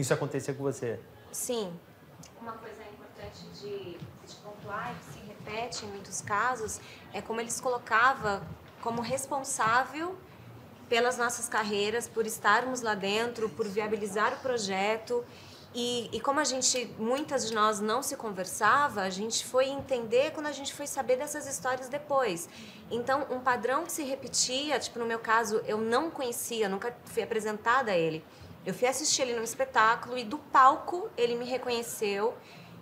isso acontecer com você. Sim. Uma coisa importante de, de pontuar e que se repete em muitos casos é como eles colocava como responsável pelas nossas carreiras, por estarmos lá dentro, por viabilizar o projeto. E, e, como a gente, muitas de nós não se conversava, a gente foi entender quando a gente foi saber dessas histórias depois. Então, um padrão que se repetia, tipo no meu caso, eu não conhecia, nunca fui apresentada a ele. Eu fui assistir ele num espetáculo e do palco ele me reconheceu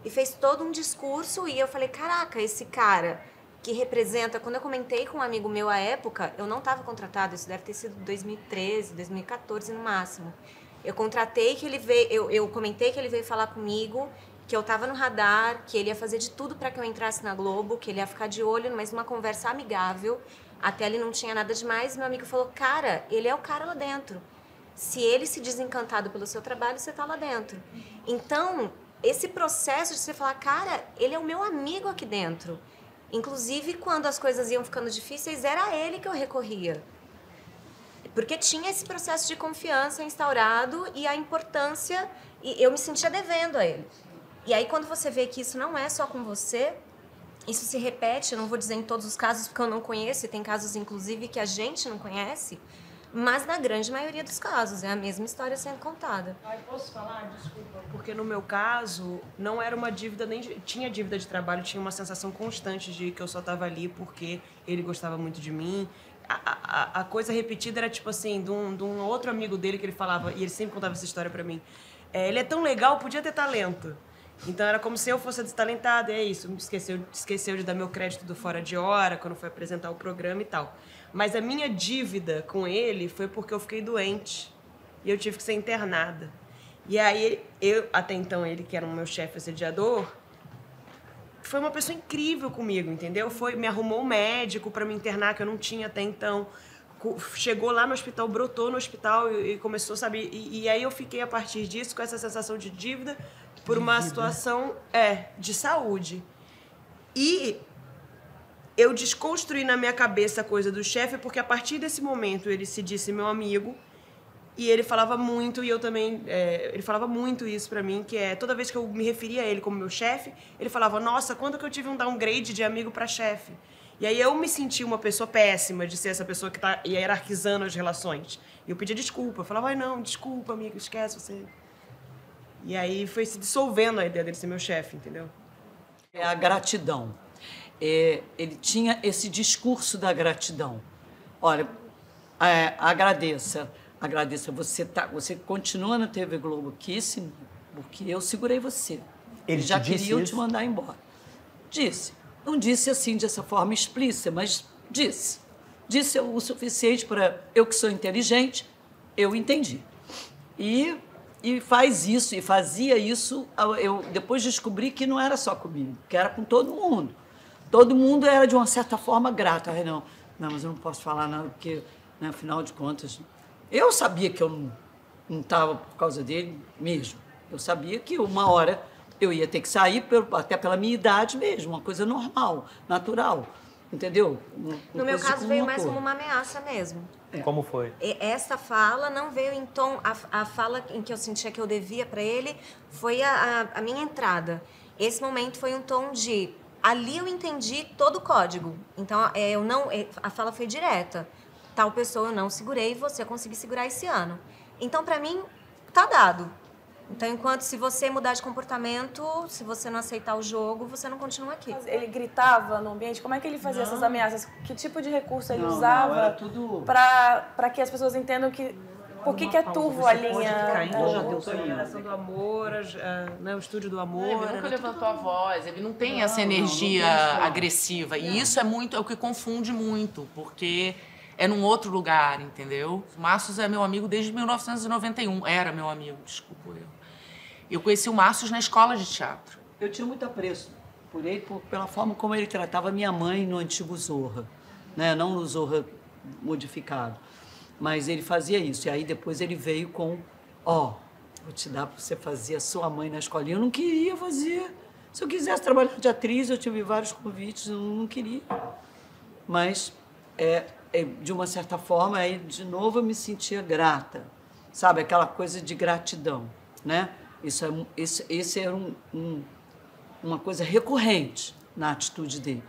e fez todo um discurso e eu falei, caraca, esse cara que representa, quando eu comentei com um amigo meu à época, eu não estava contratado, isso deve ter sido 2013, 2014 no máximo. Eu contratei que ele veio, eu, eu comentei que ele veio falar comigo, que eu estava no radar, que ele ia fazer de tudo para que eu entrasse na Globo, que ele ia ficar de olho, mas uma conversa amigável. Até ali não tinha nada demais. Meu amigo falou: Cara, ele é o cara lá dentro. Se ele se desencantado pelo seu trabalho, você está lá dentro. Então, esse processo de você falar, cara, ele é o meu amigo aqui dentro. Inclusive, quando as coisas iam ficando difíceis, era a ele que eu recorria. Porque tinha esse processo de confiança instaurado e a importância, e eu me sentia devendo a ele. E aí, quando você vê que isso não é só com você, isso se repete, eu não vou dizer em todos os casos, porque eu não conheço, e tem casos, inclusive, que a gente não conhece, mas na grande maioria dos casos é a mesma história sendo contada. Ai, posso falar? Desculpa. Porque no meu caso, não era uma dívida, nem de, tinha dívida de trabalho, tinha uma sensação constante de que eu só estava ali porque ele gostava muito de mim. A, a, a, coisa repetida era tipo assim, de um, de um outro amigo dele que ele falava, e ele sempre contava essa história para mim. É, ele é tão legal, podia ter talento. Então era como se eu fosse destalentada, é isso. Esqueceu, esqueceu de dar meu crédito do fora de hora quando foi apresentar o programa e tal. Mas a minha dívida com ele foi porque eu fiquei doente e eu tive que ser internada. E aí, eu, até então, ele, que era o meu chefe assediador, foi uma pessoa incrível comigo, entendeu? Foi, me arrumou um médico para me internar, que eu não tinha até então. Chegou lá no hospital, brotou no hospital e, e começou, sabe? E, e, aí eu fiquei, a partir disso, com essa sensação de dívida por uma situação é, de saúde. E eu desconstruí na minha cabeça a coisa do chefe, porque a partir desse momento ele se disse meu amigo e ele falava muito, e eu também. É, ele falava muito isso pra mim, que é toda vez que eu me referia a ele como meu chefe, ele falava: Nossa, quando que eu tive um downgrade de amigo para chefe? E aí eu me senti uma pessoa péssima de ser essa pessoa que tá hierarquizando as relações. E eu pedia desculpa. Eu falava: Ai, não, desculpa, amigo, esquece você. E aí foi se dissolvendo a ideia dele ser meu chefe, entendeu? É a gratidão é, ele tinha esse discurso da gratidão. Olha, é, agradeça, agradeça. Você, tá, você continua na TV Globo sim, porque eu segurei você. Ele já queria te mandar embora. Disse. Não disse assim, dessa forma explícita, mas disse. Disse o suficiente para eu que sou inteligente, eu entendi. E, e faz isso, e fazia isso. Eu depois descobri que não era só comigo, que era com todo mundo todo mundo era de uma certa forma grato. Aí não, não, mas eu não posso falar nada porque, né, afinal de contas, eu sabia que eu não estava por causa dele mesmo. Eu sabia que uma hora eu ia ter que sair, até pela minha idade mesmo, uma coisa normal, natural. Entendeu? Uma, no meu caso, veio mais como uma ameaça mesmo. É. Como foi? Essa fala não veio em tom. A, a fala em que eu sentia que eu devia para ele foi a, a, a minha entrada. Esse momento foi um tom de ali eu entendi todo o código. Então, é, eu não, é, a fala foi direta. Tal pessoa eu não segurei, você conseguiu segurar esse ano. Então, para mim, tá dado. Então, enquanto se você mudar de comportamento, se você não aceitar o jogo, você não continua aqui. Ele gritava no ambiente? Como é que ele fazia não. essas ameaças? Que tipo de recurso ele não, usava tudo... para que as pessoas entendam que por que, que é turvo a linha? a geração do amor, a, né, o estúdio do amor. Ele nunca levantou a voz, ele não tem não, essa energia não, agressiva. E isso é muito, é o que confunde muito, porque é num outro lugar, entendeu? O Márcio é meu amigo desde 1991. Era meu amigo, desculpa eu. Eu conheci o Márcio na escola de teatro. Eu tinha muito apreço por ele, por, pela forma como ele tratava minha mãe no antigo Zorra, né? não no Zorra modificado. Mas ele fazia isso. E aí depois ele veio com, ó, oh, vou te dar para você fazer a sua mãe na escolinha. Eu não queria fazer. Se eu quisesse trabalhar de atriz, eu tive vários convites, eu não queria. Mas, é, é, de uma certa forma, aí de novo eu me sentia grata. Sabe, aquela coisa de gratidão. né? Isso é, esse, esse era um, um, uma coisa recorrente na atitude dele.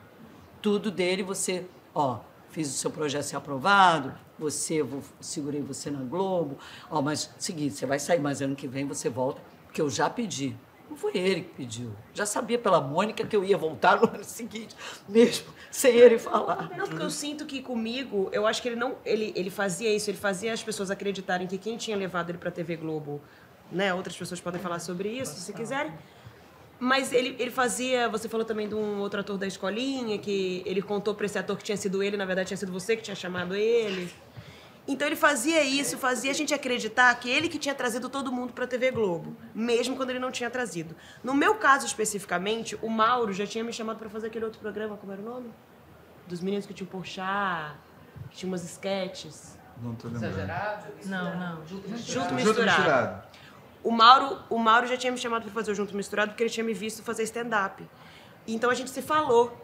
Tudo dele, você, ó, fiz o seu projeto ser aprovado, você, vou, segurei você na Globo, ó, mas seguinte, você vai sair, mas ano que vem você volta, porque eu já pedi. Não foi ele que pediu. Já sabia pela Mônica que eu ia voltar no ano seguinte, mesmo sem ele falar. Não, porque eu sinto que comigo, eu acho que ele não. Ele, ele fazia isso, ele fazia as pessoas acreditarem que quem tinha levado ele pra TV Globo, né? Outras pessoas podem falar sobre isso, se quiserem. Mas ele, ele fazia. Você falou também de um outro ator da escolinha, que ele contou pra esse ator que tinha sido ele, na verdade tinha sido você que tinha chamado ele. Então ele fazia isso, fazia a gente acreditar que ele que tinha trazido todo mundo para a TV Globo, mesmo quando ele não tinha trazido. No meu caso especificamente, o Mauro já tinha me chamado para fazer aquele outro programa, como era o nome? Dos meninos que tinham Porchat, que tinha umas sketches. Não tô lembrando. Exagerado? Não, não. Junto Junto misturado. misturado. O Mauro, o Mauro já tinha me chamado para fazer o Junto Misturado porque ele tinha me visto fazer stand-up. Então a gente se falou.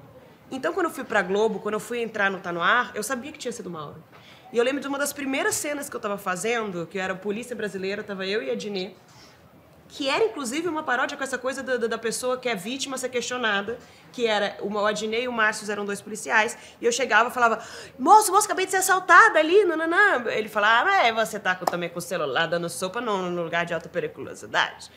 Então quando eu fui pra Globo, quando eu fui entrar no Tá No Ar, eu sabia que tinha sido o Mauro. E eu lembro de uma das primeiras cenas que eu tava fazendo, que era Polícia Brasileira, tava eu e a Dinê, que era inclusive uma paródia com essa coisa da, da- pessoa que é vítima ser questionada, que era o Adnei e o Márcio eram dois policiais, e eu chegava e falava, moço, moço, acabei de ser assaltada ali, nananã. Ele falava, ah, mas você tá também com o celular dando sopa no, no lugar de alta periculosidade.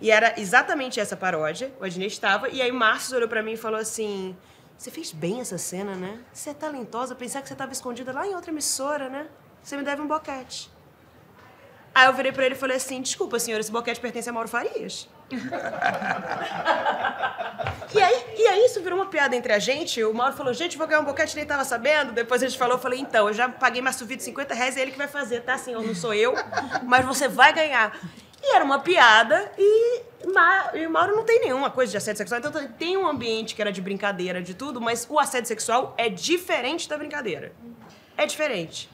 E era exatamente essa paródia, o Adnei estava, e aí o Márcio olhou pra mim e falou assim, você fez bem essa cena, né? Você é talentosa, pensar que você estava escondida lá em outra emissora, né? Você me deve um boquete. Aí eu virei pra ele e falei assim: desculpa, senhor, esse boquete pertence a Mauro Farias. e, aí, e aí isso virou uma piada entre a gente. O Mauro falou: gente, vou ganhar um boquete, nem tava sabendo. Depois a gente falou: eu falei, então, eu já paguei mais subido de 50 reais, é ele que vai fazer, tá, senhor? Não sou eu, mas você vai ganhar. E era uma piada e, Ma- e o Mauro não tem nenhuma coisa de assédio sexual. Então tem um ambiente que era de brincadeira, de tudo, mas o assédio sexual é diferente da brincadeira. É diferente.